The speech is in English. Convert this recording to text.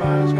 man's